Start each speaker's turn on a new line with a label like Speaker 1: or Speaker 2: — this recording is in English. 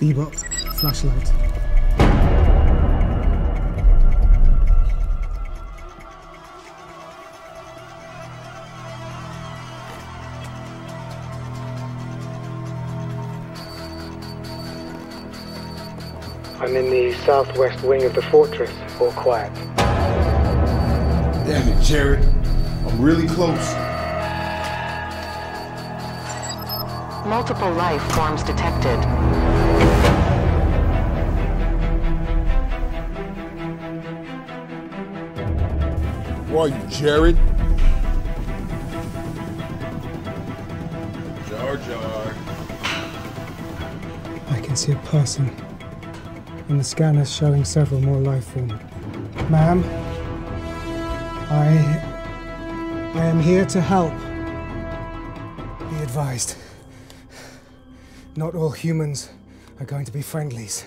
Speaker 1: Bebop, flashlight.
Speaker 2: I'm in the southwest wing of the fortress. All quiet.
Speaker 3: Damn it, Jared. I'm really close.
Speaker 4: Multiple life forms detected.
Speaker 3: Who are you, Jared? Jar Jar.
Speaker 1: I can see a person. And the scanner's showing several more life forms. Ma'am, I. I am here to help. Be advised. Not all humans are going to be friendlies.